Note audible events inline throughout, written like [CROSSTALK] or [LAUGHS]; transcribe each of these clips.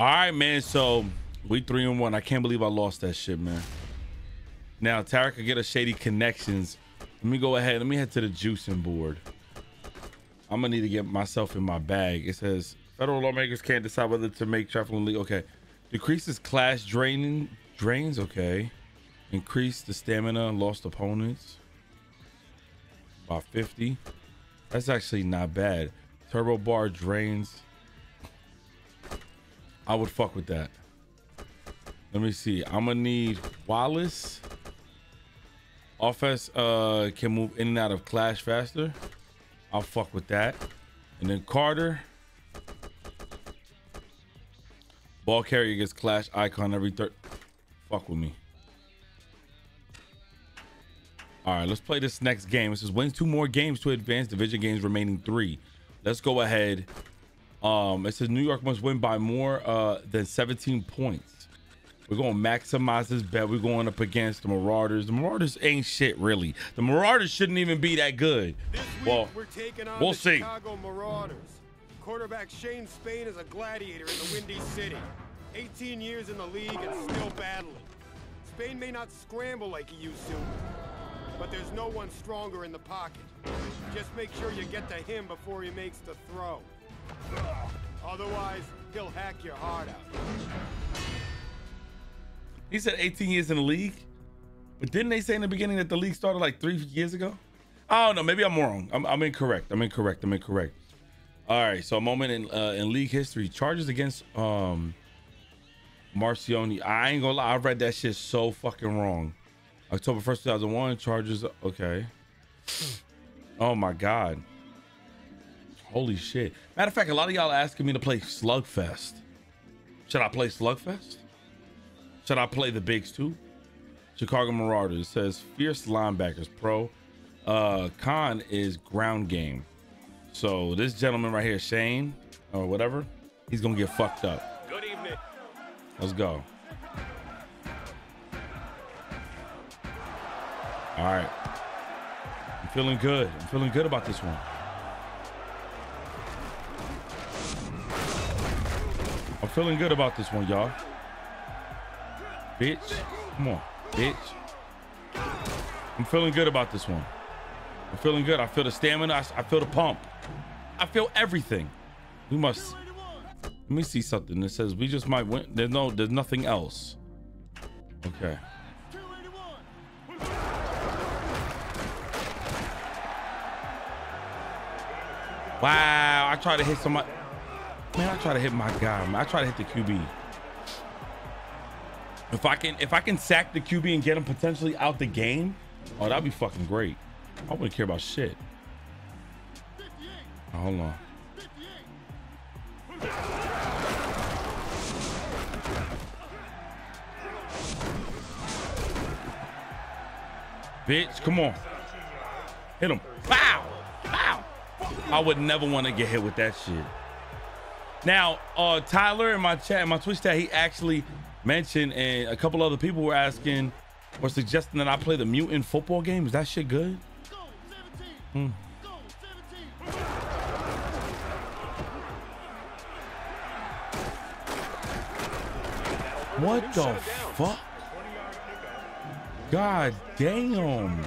All right, man. So we three and one. I can't believe I lost that shit, man. Now Tarek could get a shady connections. Let me go ahead. Let me head to the juicing board. I'm gonna need to get myself in my bag. It says federal lawmakers can't decide whether to make traveling legal. Okay, decreases class draining drains. Okay, increase the stamina lost opponents about 50. That's actually not bad. Turbo bar drains. I would fuck with that. Let me see. I'm gonna need Wallace. Offense uh can move in and out of clash faster. I'll fuck with that. And then Carter. Ball carrier gets clash icon every third. Fuck with me. All right, let's play this next game. This is wins two more games to advance. Division games remaining three. Let's go ahead. Um, it says New York must win by more uh, than 17 points. We're going to maximize this bet. We're going up against the Marauders. The Marauders ain't shit, really. The Marauders shouldn't even be that good. well, we'll see. Chicago Marauders. Quarterback Shane Spain is a gladiator in the Windy City. 18 years in the league and still battling. Spain may not scramble like he used to, but there's no one stronger in the pocket. Just make sure you get to him before he makes the throw. Otherwise, he'll hack your heart out. He said 18 years in the league. But didn't they say in the beginning that the league started like three years ago? I don't know. Maybe I'm wrong. I'm, I'm incorrect. I'm incorrect. I'm incorrect. All right. So a moment in uh, in league history. Charges against um Marcioni. I ain't gonna lie. I read that shit so fucking wrong. October 1st, 2001. Charges. Okay. Oh my God. Holy shit. Matter of fact, a lot of y'all asking me to play Slugfest. Should I play Slugfest? Should I play the bigs too? Chicago Marauders says fierce linebackers pro. Uh Khan is ground game. So this gentleman right here, Shane, or whatever, he's gonna get fucked up. Good evening. Let's go. All right. I'm feeling good. I'm feeling good about this one. Feeling good about this one, y'all. Bitch. Come on, bitch. I'm feeling good about this one. I'm feeling good. I feel the stamina. I, I feel the pump. I feel everything. We must. Let me see something that says we just might win. There's no. There's nothing else. Okay. Wow, I try to hit somebody. Man, I try to hit my guy. Man. I try to hit the QB. If I can, if I can sack the QB and get him potentially out the game, oh, that'd be fucking great. I wouldn't care about shit. Oh, hold on. Bitch, come on. Hit him. Wow. Wow. I would never want to get hit with that shit. Now, uh, Tyler in my chat, in my Twitch chat, he actually mentioned, and a couple other people were asking or suggesting that I play the mutant football game. Is that shit good? Hmm. What the fuck? God damn.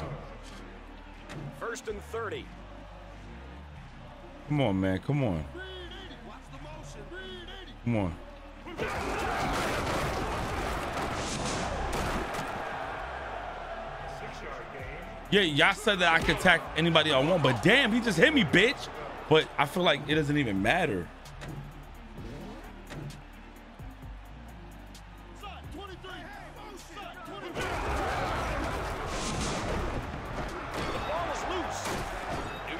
First and 30. Come on, man. Come on. Come on. Yeah, y'all said that I could attack anybody I want, but damn, he just hit me, bitch. But I feel like it doesn't even matter.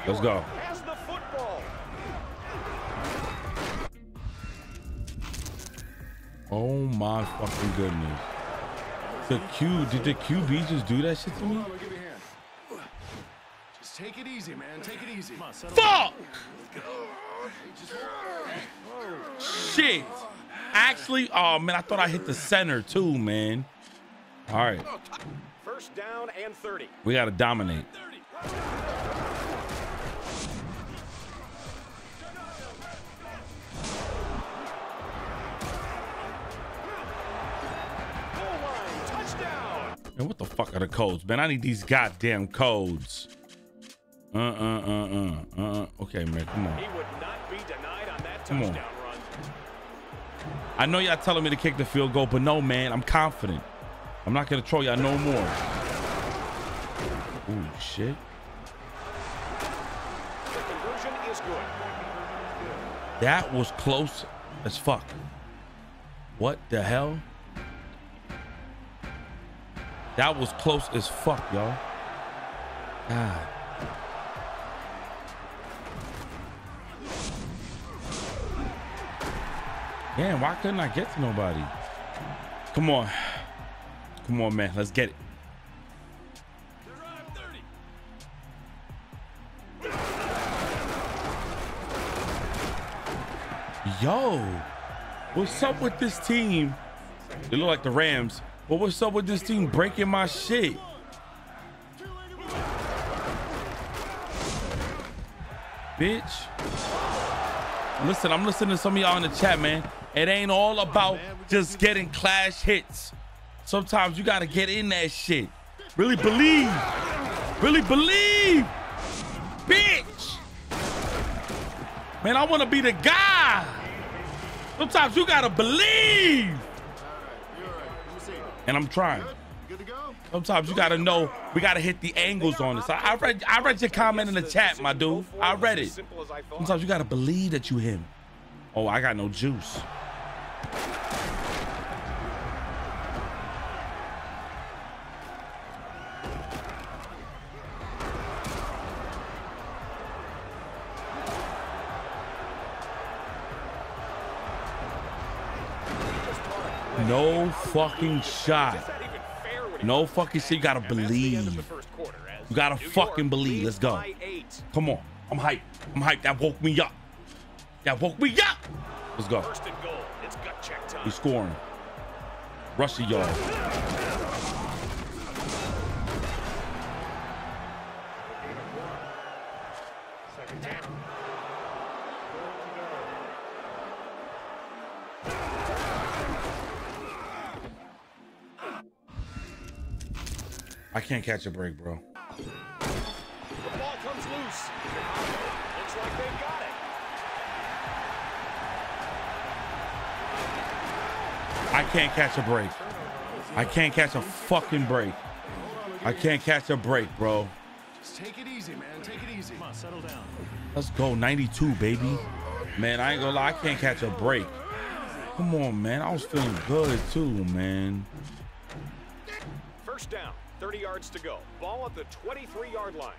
Let's go. My fucking goodness. The Q, did the QB just do that shit to me? Just take it easy, man. Take it easy. Fuck! Shit. Actually, oh man, I thought I hit the center too, man. All right, First down and 30. we gotta dominate. Man, what the fuck are the codes, man? I need these goddamn codes. Uh uh uh uh uh. Okay, man, come on. He would not be denied on that Come on. run. I know y'all telling me to kick the field goal, but no, man, I'm confident. I'm not gonna throw y'all no more. Ooh, shit. The conversion is good. That was close as fuck. What the hell? That was close as fuck, y'all. God. Damn, why couldn't I get to nobody? Come on. Come on, man. Let's get it. Yo, what's up with this team? They look like the Rams, but what's up with this team breaking my shit? Bitch. Listen, I'm listening to some of y'all in the chat, man. It ain't all about just getting clash hits. Sometimes you gotta get in that shit. Really believe. Really believe. Bitch. Man, I wanna be the guy. Sometimes you gotta believe. And I'm trying. Good to go? Sometimes you gotta know we gotta hit the angles on this. I, I read I read your comment in the chat, my dude. I read it. simple as I thought. Sometimes you gotta believe that you him. Oh, I got no juice. No fucking shot. Is that even fair when he No fucking shit. You gotta And that's the end of the believe. first quarter as You gotta fucking believe. Let's go. Come on. I'm hyped. I'm hyped. That woke me up. That woke me up. Let's go. First and goal. It's gut check time. We scoring. Rush the yard. Can't catch a break, bro. The ball comes loose. Looks like they've got it. I can't catch a break. I can't catch a fucking break. I can't catch a break, bro. Just take it easy, man. Take it easy. Come on, settle down. Let's go 92, baby. Man, I ain't gonna lie, I can't catch a break. Come on, man. I was feeling good too, man. First down. 30 yards to go. Ball at the 23-yard line.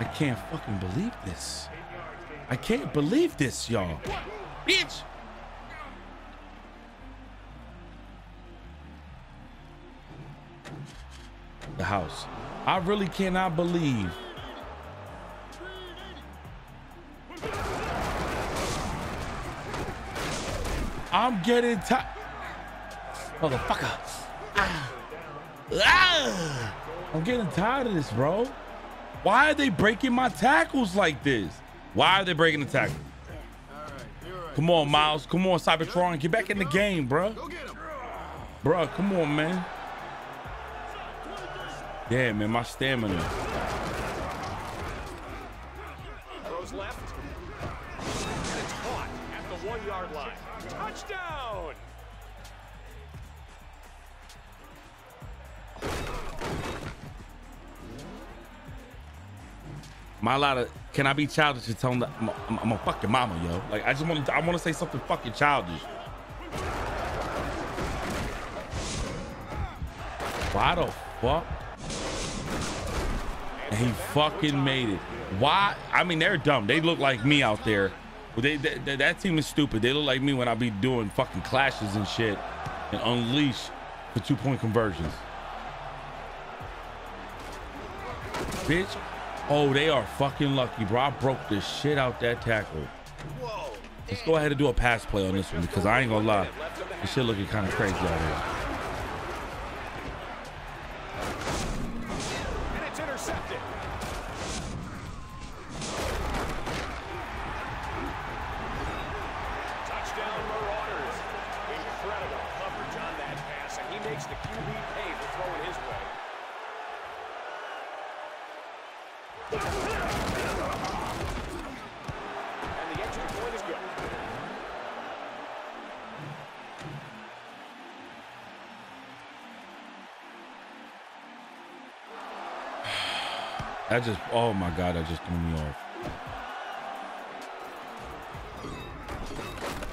I can't fucking believe this. I can't believe this, y'all. Bitch. The house. I really cannot believe. I'm getting tired. Motherfucker. Ah. Ah. I'm getting tired of this, bro. Why are they breaking my tackles like this? Why are they breaking the tackle? Right. Come on, Miles. Come on, Cybertron. Get back in the game, bro. Bro, come on, man. Damn, man, my stamina. My lot of can I be childish and tell them that I'm a, I'm a fucking mama, yo? Like I just want to I want to say something fucking childish. Why the fuck? And he fucking made it. Why? I mean, they're dumb. They look like me out there. They, they- they- that team is stupid. They look like me when I be doing fucking clashes and shit and unleash for two point conversions. Bitch. Oh, they are fucking lucky, bro. I broke the shit out that tackle. Let's go ahead and do a pass play on this one because I ain't gonna lie. This shit looking kind of crazy out here. Just, oh my God, that just threw me off.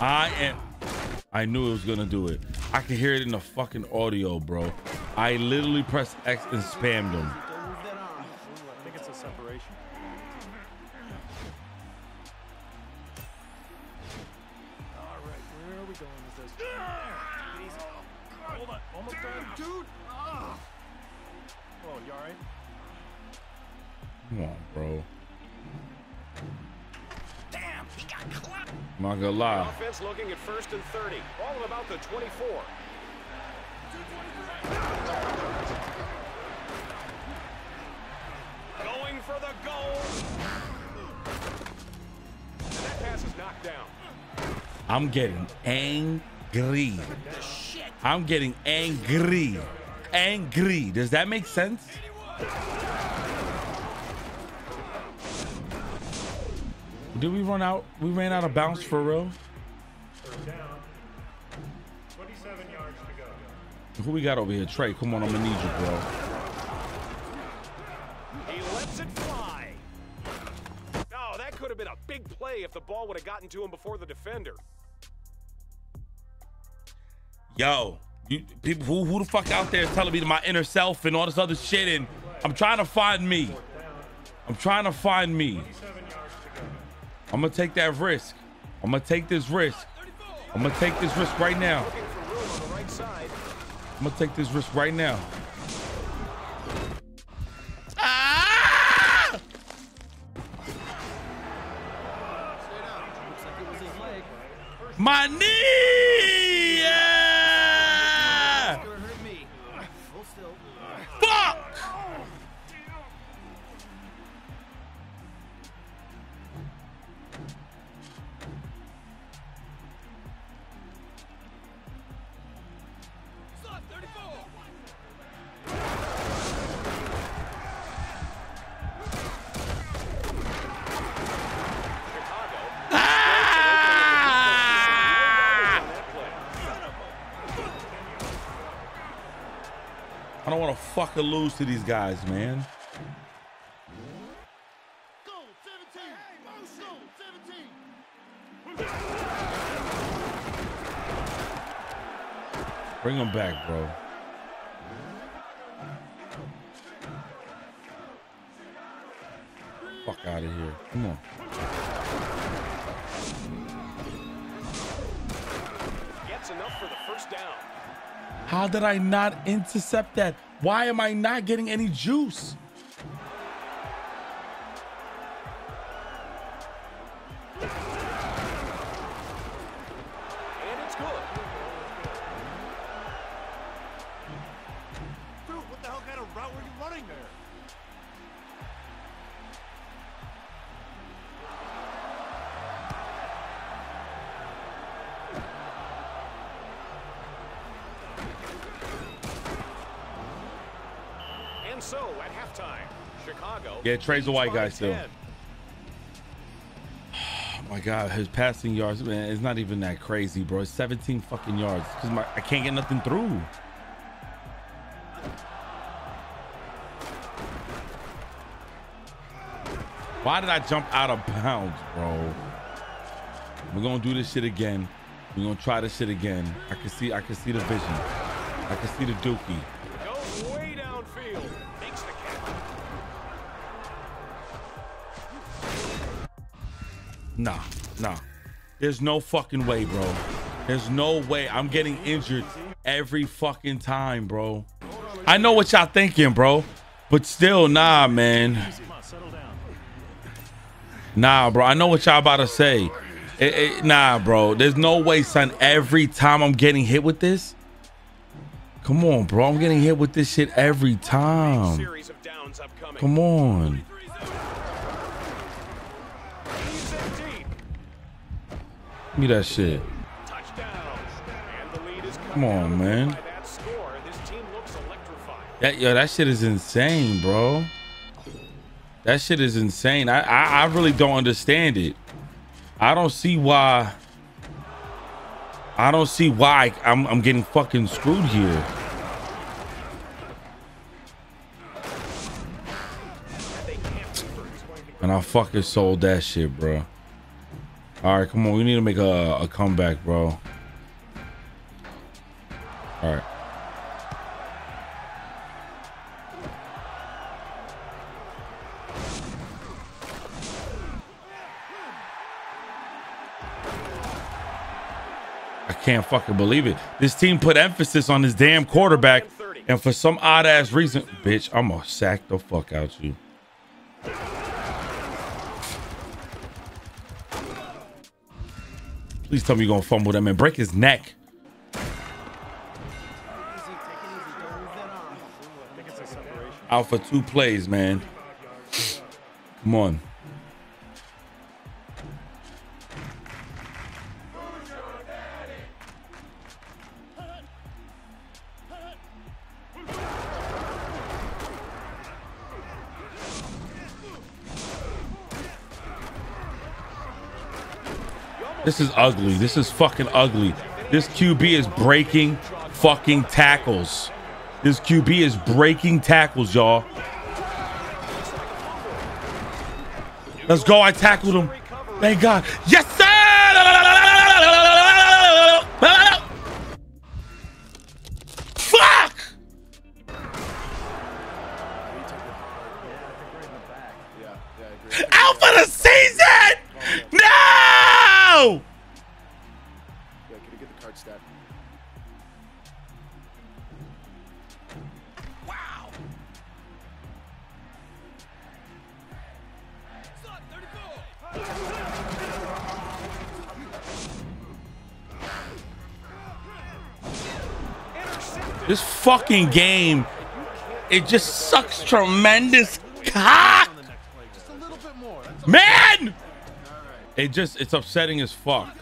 I am, I knew it was gonna do it. I could hear it in the fucking audio, bro. I literally pressed X and spammed him. I'm not gonna lie. Offense looking at first and 30. Ball at about the 24. Going for the goal. And that pass is knocked down. I'm getting angry. I'm getting angry. Angry. Does that make sense? Did we run out? We ran out of bounce for real? Third down. 27 yards to go. Who we got over here? Trey, come on, I'm gonna need you, bro. He lets it fly. Oh, that could have been a big play if the ball would have gotten to him before the defender. Yo, you people who who the fuck out there is telling me to my inner self and all this other shit and I'm trying to find me. I'm trying to find me. I'm gonna take that risk. I'm gonna take this risk. I'm gonna take this risk right now. I'm gonna take this risk right now. Ah! My knee! Fucking lose to these guys, man. Go, 17! Go, 17! Bring them back, bro. Fuck out of here. Come on. Gets enough for the first down. How did I not intercept that? Why am I not getting any juice? Yeah, Trey's a white guy still. [SIGHS] Oh my God, his passing yards, man, it's not even that crazy, bro. It's 17 fucking yards because my I can't get nothing through. Why did I jump out of bounds, bro? We're gonna do this shit again. We're gonna try this shit again. I can see, I can see the vision. I can see the dookie. Nah, nah. There's no fucking way, bro. There's no way. I'm getting injured every fucking time, bro. I know what y'all thinking, bro. But still, nah, man. Nah, bro. I know what y'all about to say. It- it- nah, bro. There's no way, son. Every time I'm getting hit with this. Come on, bro. I'm getting hit with this shit every time. Come on. Give me that shit. Come on, man. That yo, that shit is insane, bro. That shit is insane. I, I I really don't understand it. I don't see why. I don't see why I'm I'm getting fucking screwed here. And I fucking sold that shit, bro. All right, come on. We need to make a, a comeback, bro. All right. I can't fucking believe it. This team put emphasis on this damn quarterback, and for some odd ass reason, bitch, I'm gonna sack the fuck out you. Please tell me you're gonna fumble that man, break his neck. Out for two plays, man. Come on. This is ugly. This is fucking ugly. This QB is breaking fucking tackles. This QB is breaking tackles, y'all. Let's go. I tackled him. Thank God. Yes, fucking game, it just sucks tremendous cock. Man! It just, it's upsetting as fuck.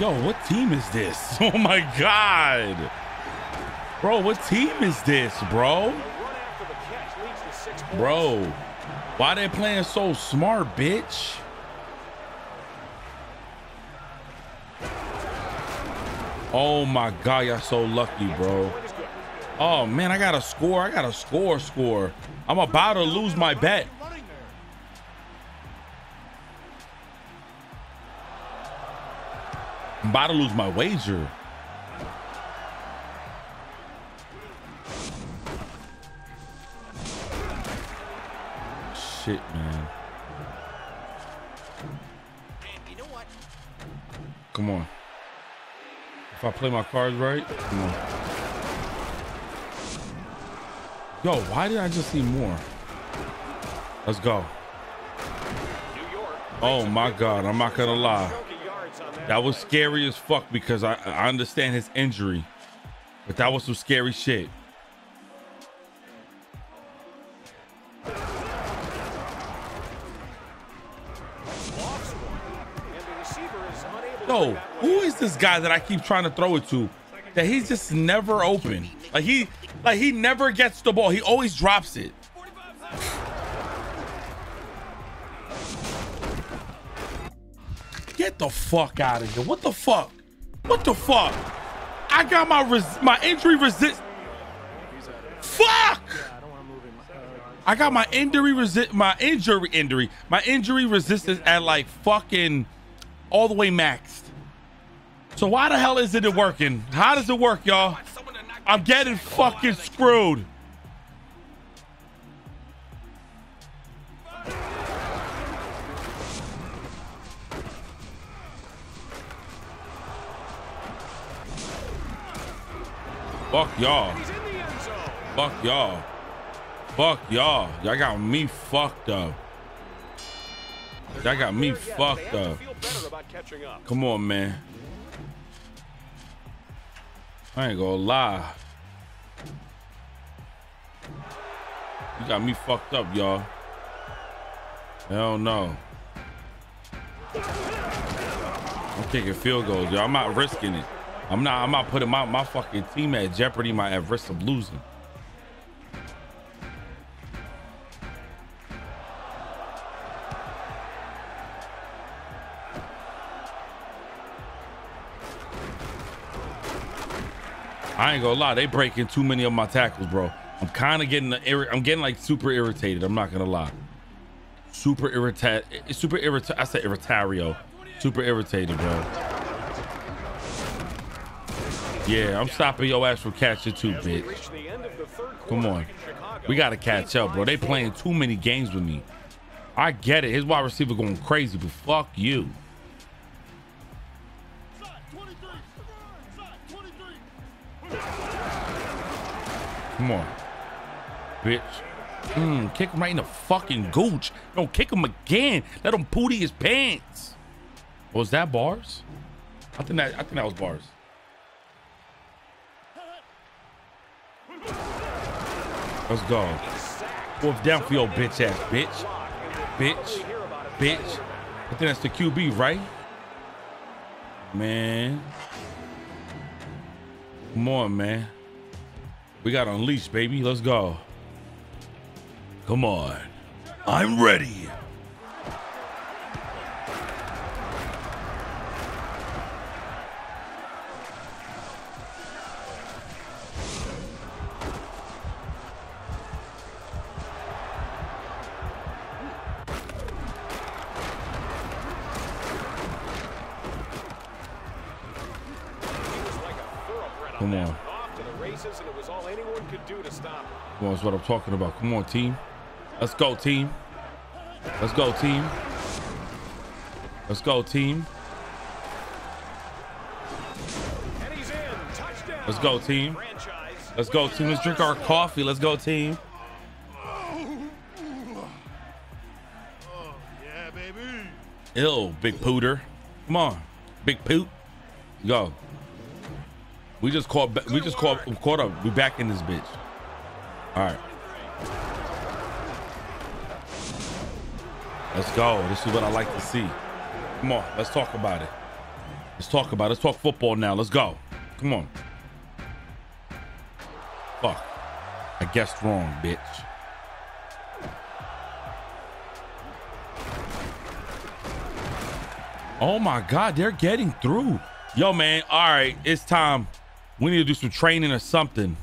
Yo, what team is this? [LAUGHS] Oh my god. Bro, what team is this, bro? Run after the catch leads to six points. Bro, why they playing so smart, bitch? Oh my god, y'all so lucky, bro. Oh man, I gotta score. I gotta score, score. I'm about to lose my bet. I'm about to lose my wager. Shit, man. Come on. If I play my cards right, come on. Yo, why did I just see more? Let's go. Oh my God, I'm not gonna lie. Chunk of yards on that. That was scary as fuck because I, I understand his injury, but that was some scary shit. Who is this guy that I keep trying to throw it to? That he's just never open. Like he, like he never gets the ball. He always drops it. Get the fuck out of here. What the fuck? What the fuck? I got my res- my injury resist. Fuck! I got my injury resist my injury injury my injury resistance at like fucking all the way maxed. So why the hell isn't it working? How does it work, y'all? I'm getting fucking screwed. Fuck y'all. Fuck y'all. Fuck y'all. Y'all got me fucked up. Y'all got me fucked up. Come on, man. I ain't gonna lie. You got me fucked up, y'all. Hell no. I'm kicking field goals, y'all. I'm not risking it. I'm not. I'm not putting my my fucking team at jeopardy. My at risk of losing. I ain't gonna lie, they breaking too many of my tackles, bro. I'm kind of getting, I'm getting like super irritated. I'm not gonna lie. Super irritated, super irritated. I said irritario. Super irritated, bro. Yeah, I'm stopping your ass from catching too, bitch. Come on. We gotta catch up, bro. They playing too many games with me. I get it. His wide receiver going crazy, but fuck you. Come on, bitch. Mm, kick him right in the fucking gooch. Don't kick him again. Let him pooty his pants. Was that bars? I think that I think that was bars. Let's go. Fourth down for your bitch ass, bitch. Bitch. Bitch. I think that's the QB, right? Man. Come on, man. We got unleashed, baby. Let's go. Come on. I'm ready. What I'm talking about. Come on, team. Let's go, team. Let's go, team. Let's go, team. Let's go, team. Let's go, team. Let's drink our coffee. Let's go, team. Oh, yeah, baby. Ill, big pooter. Come on, big poot. Go. We just caught. We just caught. Caught up. We back in this bitch. All right. Let's go. This is what I like to see. Come on. Let's talk about it. Let's talk about it. Let's talk football now. Let's go. Come on. Fuck. I guessed wrong, bitch. Oh my God, they're getting through. Yo, man. All right, it's time. We need to do some training or something.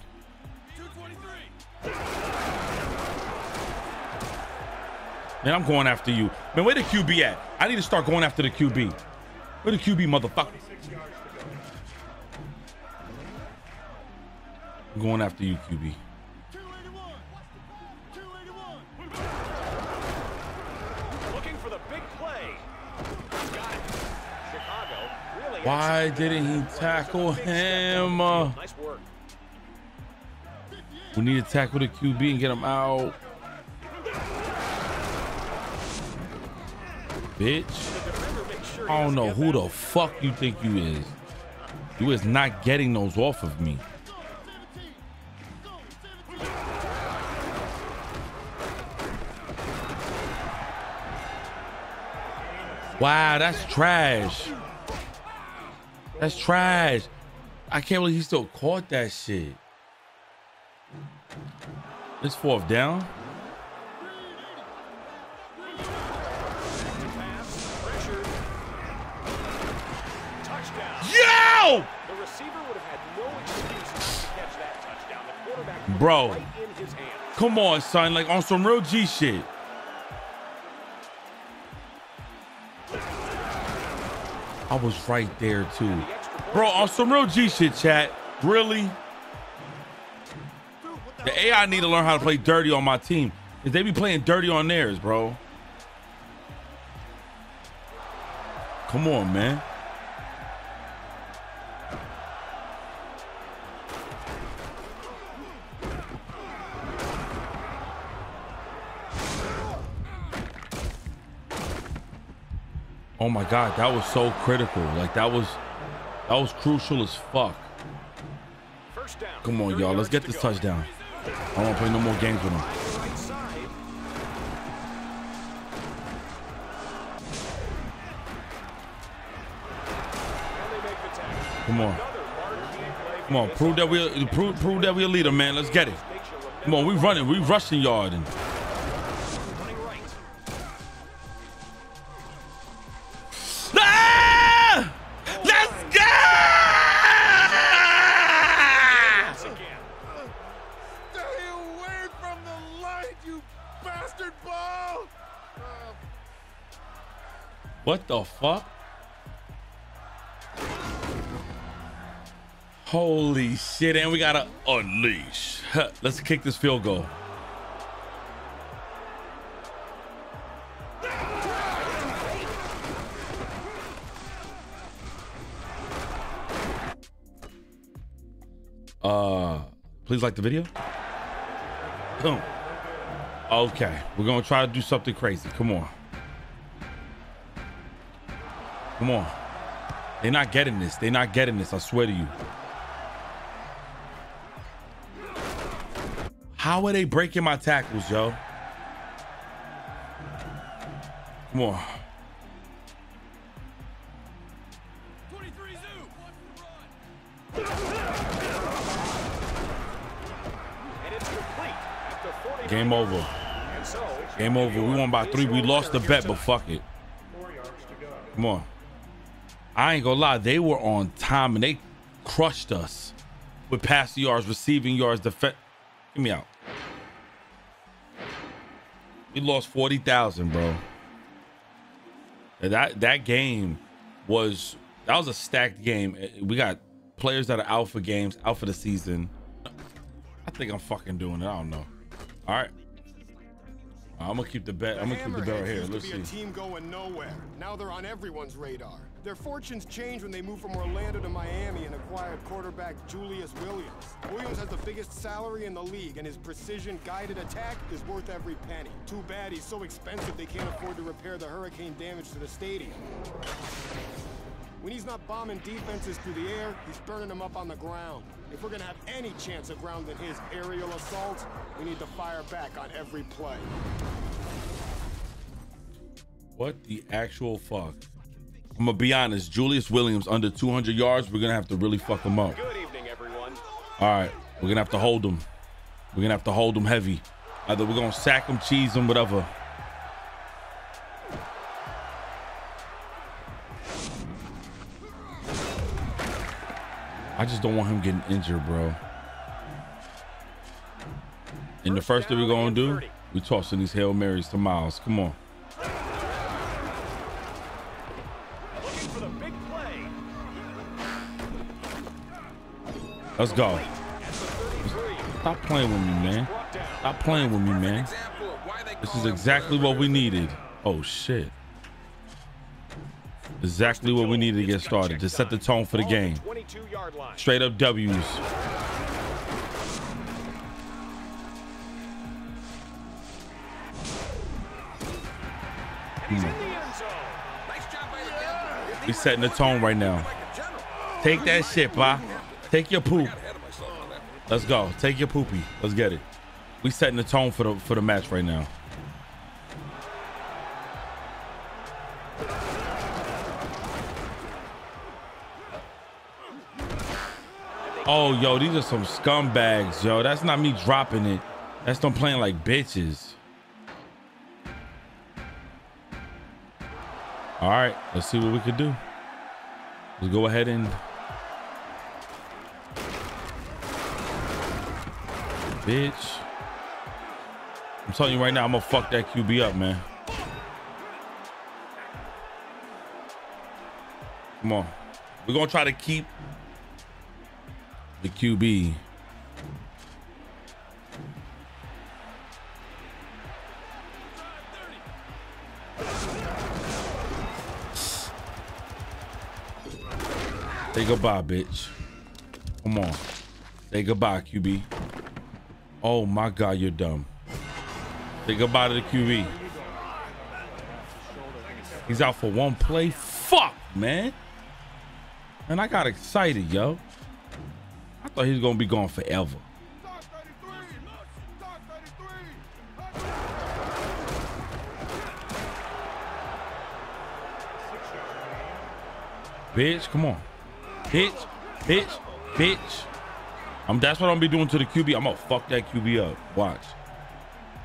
Man, I'm going after you. Man, where the QB at? I need to start going after the QB. Where the QB, motherfucker? I'm going after you, QB. 281. 281. Looking for the big play. Chicago Why didn't he tackle Big step down him? Uh. We need to tackle the QB and get him out. Bitch. I don't know who the fuck you think you is. You is not getting those off of me. Go 17. Go 17. Wow, that's trash. That's trash. I can't believe he still caught that shit. It's fourth down. Bro. Come on, son. Like on some real G shit. I was right there too. Bro, on some real G shit, chat. Really? The AI need to learn how to play dirty on my team. Cause they be playing dirty on theirs, bro. Come on, man. Oh my god, that was so critical. Like that was that was crucial as fuck. Come on, y'all. Let's get this touchdown. I don't play no more games with him. Come on. Come on. Prove that we're prove, prove that we're a leader, man. Let's get it. Come on, we running, we rushing yard What the fuck? Holy shit, and we gotta unleash. Let's kick this field goal. Uh, please like the video. Boom. Okay, we're gonna try to do something crazy. Come on. Come on. They're not getting this. They're not getting this. I swear to you. How are they breaking my tackles, yo? Come on. 23 Zoo! And it's complete after 49 Game over. Game over. We won by three. We lost the bet, but fuck it. Come on. I ain't gonna lie. They were on time and they crushed us with passing yards, receiving yards, defense. Give me out. We lost 40,000, bro. And That that game was that was a stacked game. Eh, we got players that are out for games, out for the season. I think I'm fucking doing it. I don't know. All right. I'm gonna keep the bet. I'm gonna keep the bet right here. Let's see. a team going nowhere. Now they're on everyone's radar. Their fortunes changed when they moved from Orlando to Miami and acquired quarterback Julius Williams. Williams has the biggest salary in the league, and his precision-guided attack is worth every penny. Too bad he's so expensive they can't afford to repair the hurricane damage to the stadium. When he's not bombing defenses through the air, he's burning them up on the ground. If we're gonna have any chance of grounding his aerial assaults, we need to fire back on every play. What the actual fuck? I'm gonna be honest. Julius Williams under 200 yards. We're gonna have to really fuck him up. good evening, everyone. All right, we're gonna have to hold him. We're gonna have to hold him heavy. Either we're gonna sack him, cheese him, whatever. I just don't want him getting injured, bro. And the first thing we're gonna do, we're tossing these hail marys to Miles. Come on. Let's go. At the 33. Stop playing with me, man. Stop playing with me, man. This is exactly what we needed. Oh shit. Exactly what we needed to get started to set the tone for the game. Straight up W's. Zone. We setting the tone right now. Take that shit, bye. Take your poop. Let's go. Take your poopy. Let's get it. We setting the tone for the for the match right now. Oh, yo, these are some scumbags, yo. That's not me dropping it. That's them playing like bitches. All right, let's see what we could do. Let's go ahead and bitch. I'm telling you right now, I'm gonna fuck that QB up, man. Come on. We're gonna try to keep the QB. Say goodbye, bitch. Come on. Say goodbye, QB. Oh my God, you're dumb. Say goodbye to the QB. He's out for one play. Fuck, man. And I got excited, yo. I thought he was gonna be gone forever. Start 33! Start 33! Bitch, come on. Bitch. Bitch, bitch. I'm that's what I'm gonna be doing to the QB. I'm gonna fuck that QB up. Watch.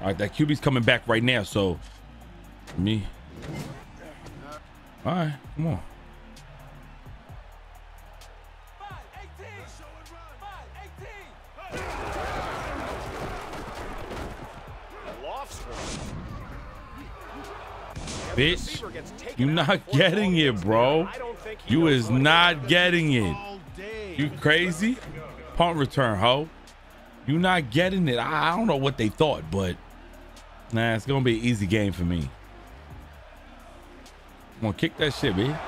All right, that QB's coming back right now. So me. All right, come on. Bitch, Receiver gets taken you out not [LAUGHS] getting it, bro. There. I don't think he You is not getting it. You crazy? Punt return, ho. You not getting it. I, I don't know what they thought, but nah, it's gonna be an easy game for me. I'm gonna kick that shit, man.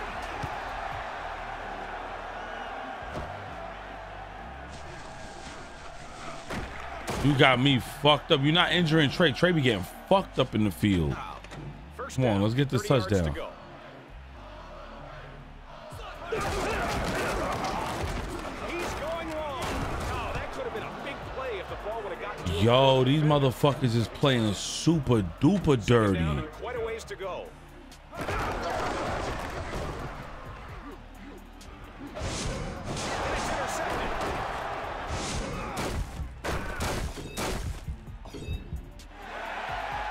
You got me fucked up. You're not injuring Trey. Trey be getting fucked up in the field. Come on, let's get this 30 to touchdown. Yo, these motherfuckers is playing super duper dirty. Quite a ways to go.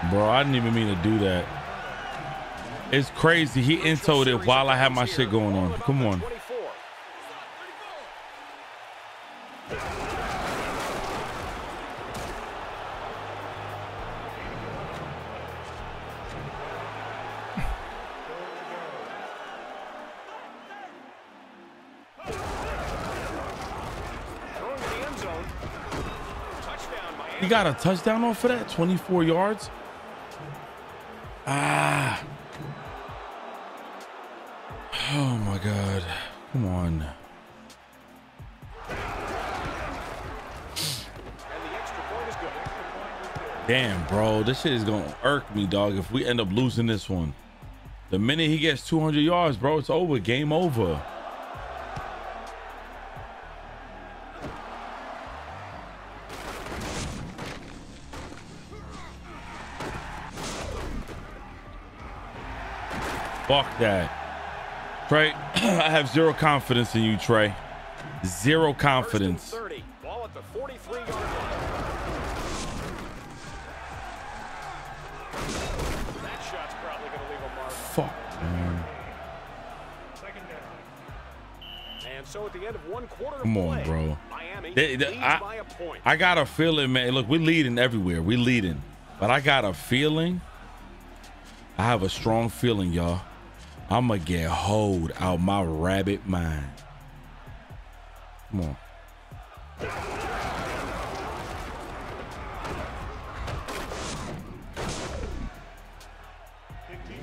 Bro, I didn't even mean to do that. It's crazy. He intoed it while I had my shit going on. Come on. He got a touchdown off of that? 24 yards? Ah. Oh my God. Come on. Damn, bro. This shit is going to irk me, dog, if we end up losing this one. The minute he gets 200 yards, bro, it's over. Game over. Fuck that. Trey, [CLEARS THROAT] I have zero confidence in you, Trey. Zero confidence. 30. Ball at the 43 yard line. That shot's probably going to leave a mark. Fuck, man. And so at the end of one quarter of Come on, play, bro. Miami They- they- I- by a point. I got a feeling, man. Look, we're leading everywhere. We're leading. But I got a feeling. I have a strong feeling, y'all. I'm going to get hold out my rabbit mind. Come on.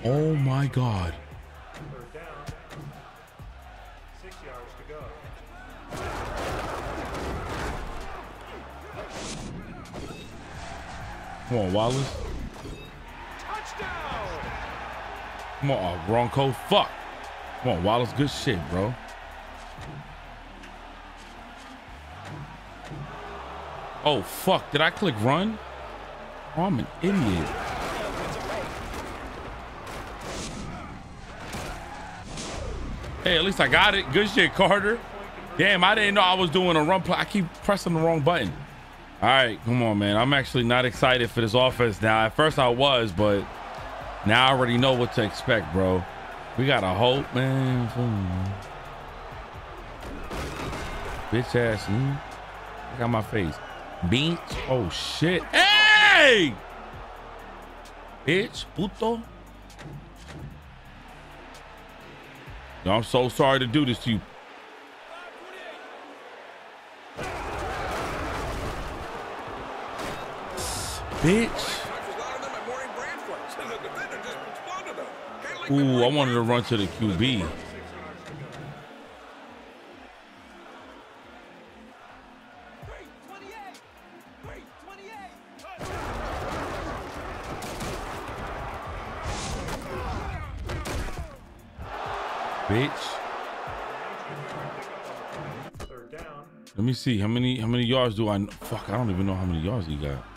Oh my God. Third yards to go. Come on, Wallace. Come on, uh, oh, wrong code. Fuck. Come on, Wallace. Good shit, bro. Oh, fuck. Did I click run? Oh, I'm an idiot. Hey, at least I got it. Good shit, Carter. Damn, I didn't know I was doing a run play. I keep pressing the wrong button. All right, come on, man. I'm actually not excited for this offense now. At first I was, but now I already know what to expect, bro. We got a hope, man. Bitch ass. mm. Look at my face. Beach. Oh shit. Hey! Bitch. Puto. Yo, I'm so sorry to do this to you. Bitch. Ooh, I wanted to run to the QB. Bitch. Third down. Let me see. How many how many yards do I fuck I don't even know how many yards he got.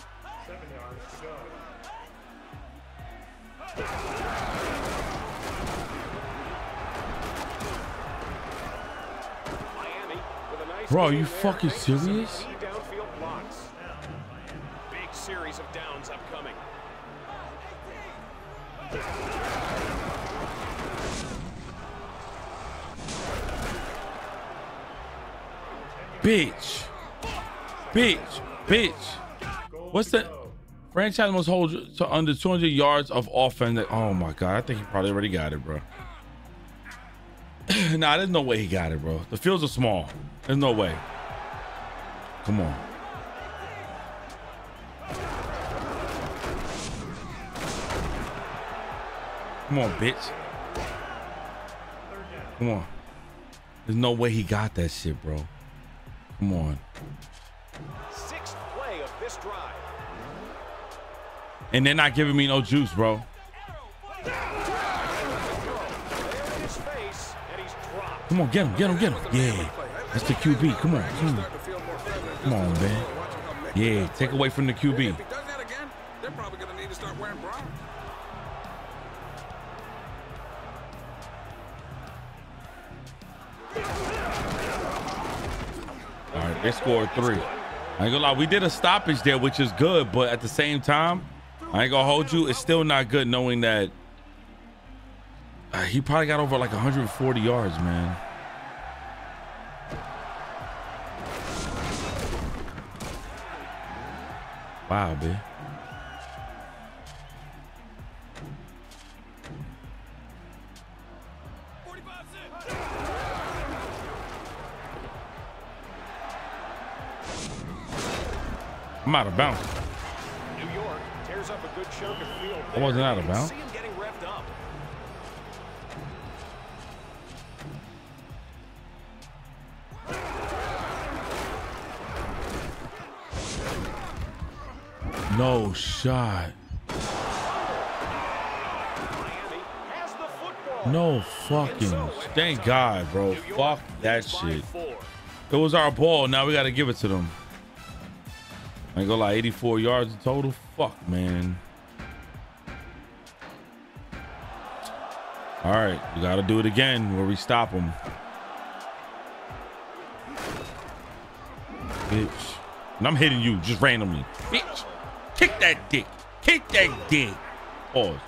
Bro, are you fucking serious? Big series of downs upcoming. Bitch. Bitch. Bitch. What's the franchise must hold to under 200 yards of offense? Oh my god, I think he probably already got it, bro. Nah, there's no way he got it, bro. The fields are small. There's no way. Come on. Come on, bitch. Come on. There's no way he got that shit, bro. Come on. Sixth play of this drive. And they're not giving me no juice, bro. Come on, get him, get him, get him. Yeah. That's the QB. Come on. Come on, Come on man. Yeah, take away from the QB. If he does that again, they're probably gonna need to start wearing bras. All right, they scored three. I ain't gonna lie, we did a stoppage there, which is good, but at the same time, I ain't gonna hold you. It's still not good knowing that uh, he probably got over like 140 yards, man. Wow, man. I'm out of bounds. New York tears up a good chunk of field. I wasn't out of bounds. No shot. No fucking. Thank God, bro. Fuck that shit. It was our ball. Now we got to give it to them. I ain't lie, 84 yards total. Fuck, man. All right, we got to do it again where we stop them. Bitch. And I'm hitting you just randomly. Bitch. Kick that dick. Kick that dick. Pause.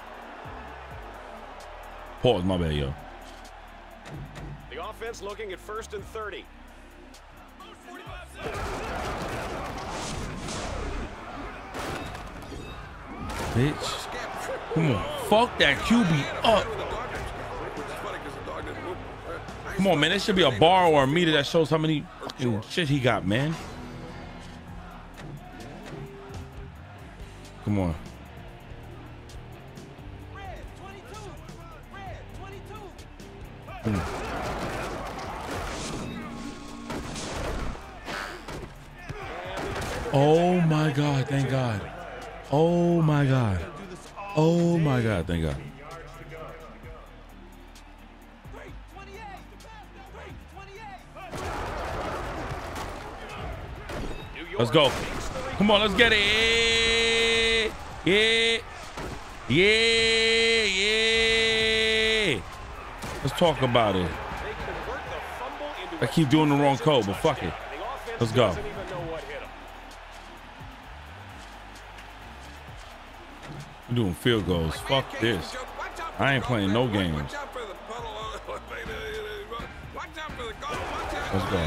Pause, my bad, yo. The offense looking at first and 30. Bitch. Come on. Fuck that QB up. Come on, man. There should be a bar or a meter that shows how many fucking shit he got, man. Come on. Hmm. Oh my God, thank God. Oh my God. Oh my God, thank God. Let's go. Come on, let's get it. Yeah. Yeah. Yeah. Let's talk about it. They convert the fumble into I keep doing the wrong code, but fuck it. Let's go. doesn't even know what hit 'em. We're doing field goals. Fuck this. I ain't playing no games. [LAUGHS] Let's go.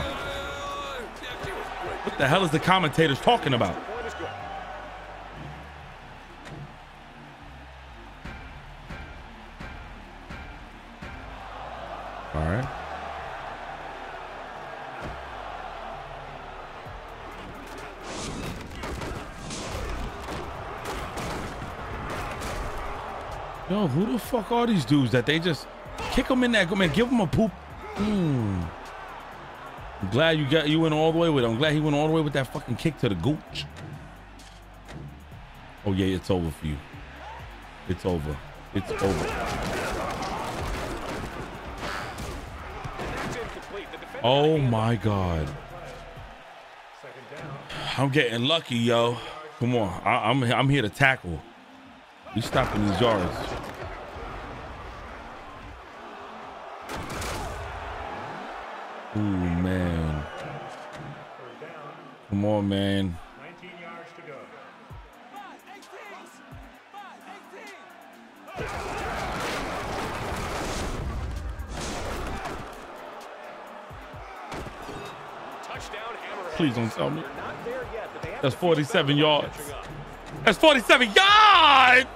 What the hell is the commentators talking about? Fuck are these dudes that they just kick them in that? Man, give them a poop. Mm. I'm glad you got you went all the way with. it. I'm glad he went all the way with that fucking kick to the gooch. Oh yeah, it's over for you. It's over. It's over. Oh my god. I'm getting lucky, yo. Come on, I, I'm I'm here to tackle. We stopping these yards. Man. 19 yards to go. Touchdown, Hammerhead. Please don't tell me. That's 47 yards. That's 47 yards.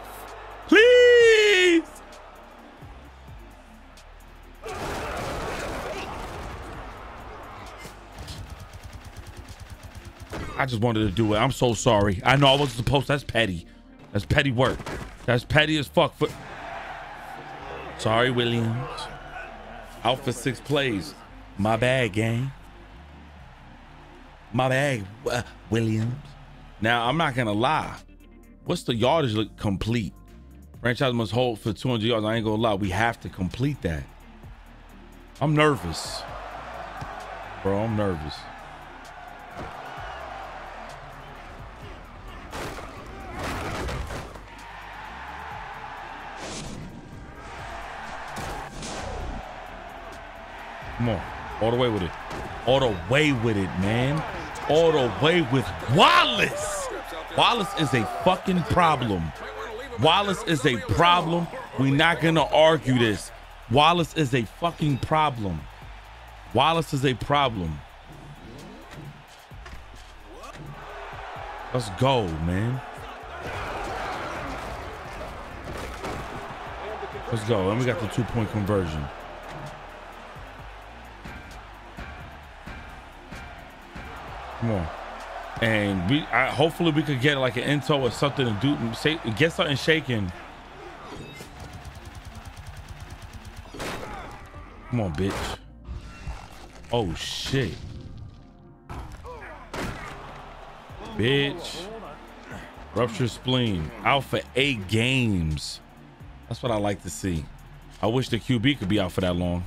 I just wanted to do it. I'm so sorry. I know I wasn't supposed. That's petty. That's petty work. That's petty as fuck. For sorry, Williams. Out for six plays. My bad, gang. My bad, uh, Williams. Now I'm not gonna lie. What's the yardage look complete? Franchise must hold for 200 yards. I ain't gonna lie. We have to complete that. I'm nervous, bro. I'm nervous. Come on, all the way with it. All the way with it, man. All the way with Wallace. Wallace is a fucking problem. Wallace is a problem. We're not gonna argue this. Wallace is a fucking problem. Wallace is a problem. Let's go, man. Let's go. And we got the two point conversion. Come on. And we I, hopefully we could get like an intel or something to do say get something shaking. Come on, bitch. Oh shit. Bitch. Rupture spleen. Out for eight games. That's what I like to see. I wish the QB could be out for that long.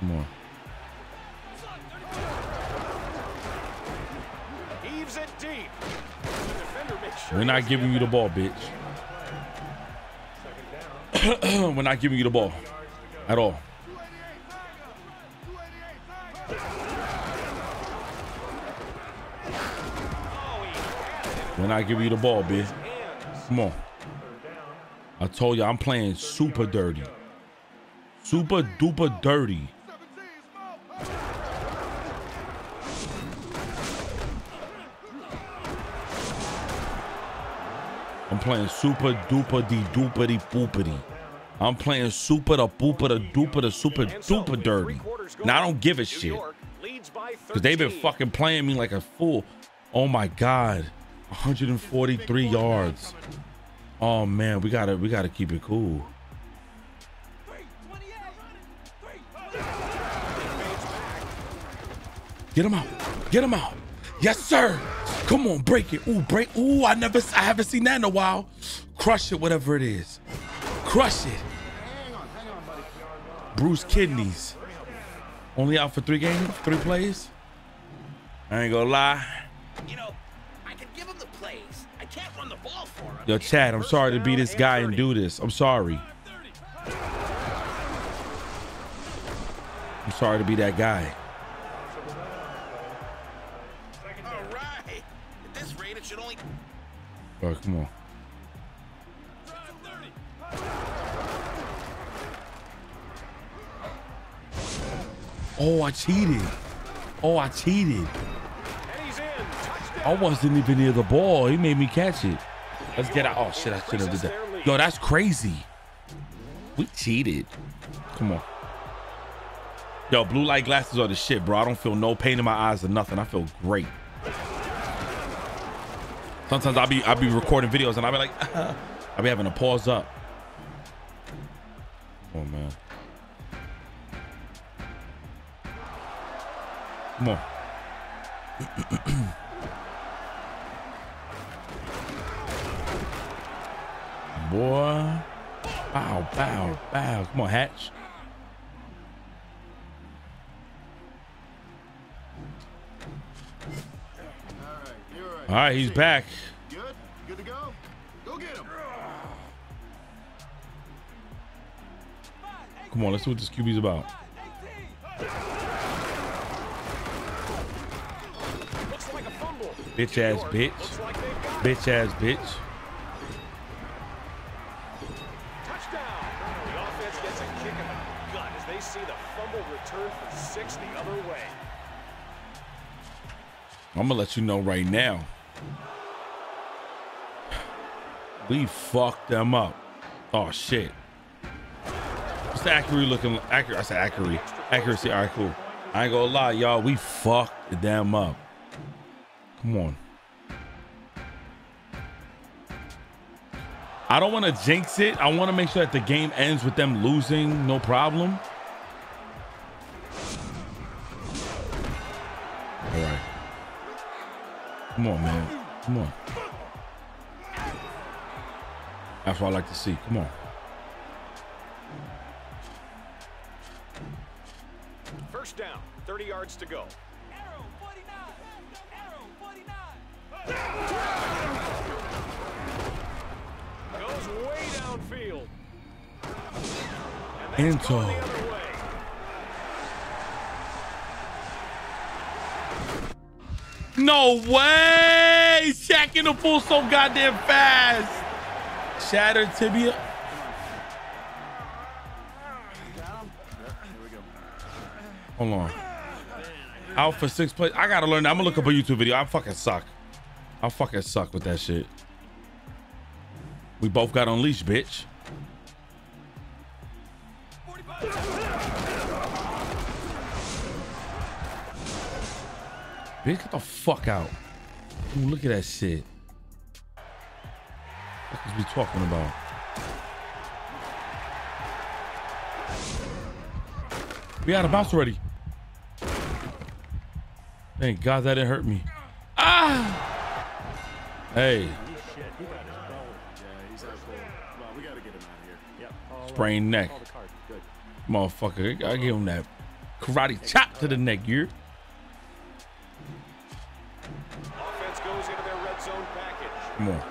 Come on. We're not giving you the ball, bitch. [CLEARS THROAT] We're not giving you the ball at all. We're not giving you the ball, bitch. Come on. I told you I'm playing super dirty. Super duper dirty. I'm playing super duper de duper boopity. I'm playing super the booper the duper the super duper dirty. Now I don't give a shit. Because they've been fucking playing me like a fool. Oh my God. 143 yards. Oh man, we gotta we gotta keep it cool. Get him out. Get him out. Yes, sir. Come on, break it. Ooh, break. Ooh, I never I haven't seen that in a while. Crush it, whatever it is. Crush it. Bruce kidneys. Only out for three games, three plays. I ain't gonna lie. You know, I could give him the plays. I can't run the ball for him. Yo, Chad, I'm sorry to be this guy and do this. I'm sorry. I'm sorry to be that guy. Come on. Oh, I cheated. Oh, I cheated. I wasn't even near the ball. He made me catch it. Let's get out. Oh shit, I should have did that. Yo, that's crazy. We cheated. Come on. Yo, blue light glasses are the shit, bro. I don't feel no pain in my eyes or nothing. I feel great. Sometimes I'll be I'll be recording videos and I'll be like, [LAUGHS] I'll be having to pause up. Oh man. Come on. [COUGHS] Boy. Bow, bow, bow. Come on, Hatch. All right, he's back. Good. Good to go. Go get him. Come on, let's see what this QB's about. Like bitch ass bitch. Like bitch ass bitch. Touchdown. The offense gets a kick in the gut as they see the fumble return for six the other way. I'm gonna let you know right now. We fucked them up. Oh shit. What's the accuracy looking? Accurate. I said accuracy. Accuracy. All right, cool. I ain't gonna lie, y'all. We fucked them up. Come on. I don't want to jinx it. I want to make sure that the game ends with them losing, no problem. All right. Come on, man. Come on. That's what I like to see. Come on. First down, 30 yards to go. Arrow 49! Arrow 49! Goes way downfield. And that's Into. the other way. No way! Shaq in the full so goddamn fast. Shattered tibia. Hold on. Out for six plays. I gotta learn. that. I'm gonna look up a YouTube video. I fucking suck. I fucking suck with that shit. We both got unleashed, bitch. Bitch, get the fuck out. Ooh, look at that shit. Is we talking about? We out of bounce already. Thank God that didn't hurt me. Ah! Hey, sprained neck. Motherfucker, I give him that karate chop to the neck, you. Come on.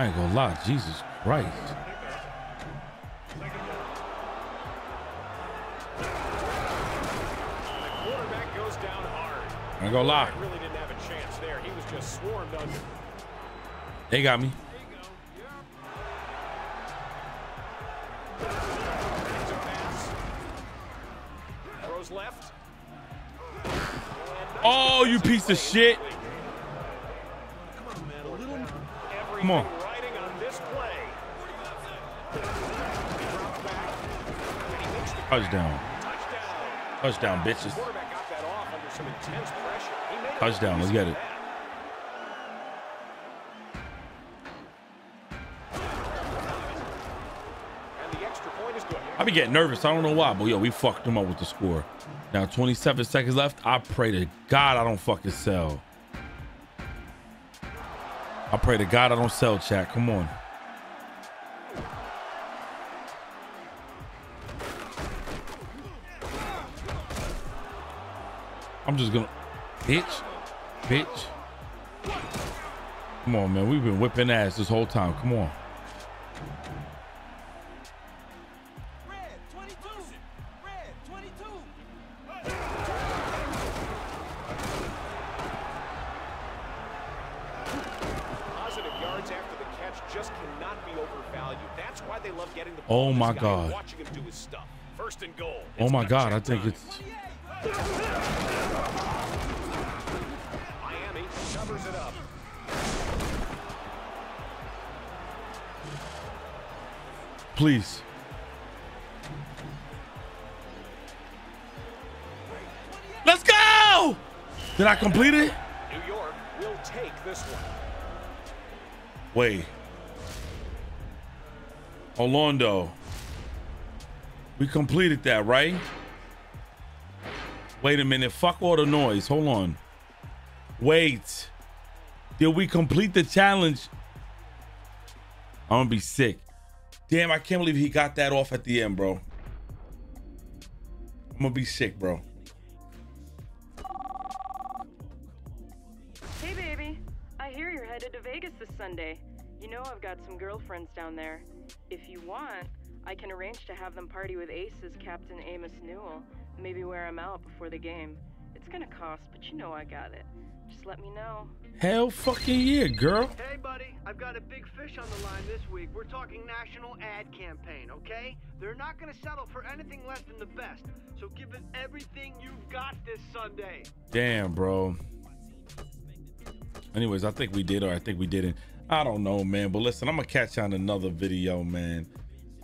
I ain't gonna lie, Jesus Christ. Quarterback goes down hard. I ain't gonna lie. Really didn't have a chance there. He was just swarmed under. They got me. It's a pass. Throws left. Oh, you piece of shit. Come on. Everything riding on He made it Touchdown, let's get it. I be getting nervous. I don't know why, but yo, we fucked them up with the score. Now 27 seconds left. I pray to God I don't fucking sell. I pray to God I don't sell, chat. Come on. I'm just gonna, bitch, bitch. Come on, man. We've been whipping ass this whole time. Come on. Red 22! Red 22! Positive yards after the catch please. Let's go! Did I complete it? New York will take this one. Wait. Hold on though. We completed that, right? Wait a minute. Fuck all the noise. Hold on. Wait. Did we complete the challenge? I'm gonna be sick. Damn, I can't believe he got that off at the end, bro. I'm gonna be sick, bro. Hey, baby. I hear you're headed to Vegas this Sunday. You know I've got some girlfriends down there. If you want, I can arrange to have them party with Ace as Captain Amos Newell. Maybe wear him out before the game. It's gonna cost, but you know I got it. Just let me know. Hell fucking yeah, girl. Hey, buddy, I've got a big fish on the line this week. We're talking national ad campaign, okay? They're not gonna settle for anything less than the best. So give it everything you've got this Sunday. Damn, bro. Anyways, I think we did or I think we didn't. I don't know, man. But listen, I'm gonna catch you on another video, man.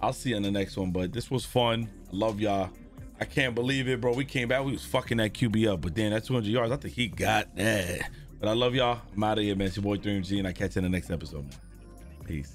I'll see you in the next one. But this was fun. I love y'all. I can't believe it, bro. We came back. We was fucking that QB up. But then that 200 yards, I think he got that. But I love y'all. I'm out of here, man. It's your boy 3MG, and I catch you in the next episode. Man. Peace.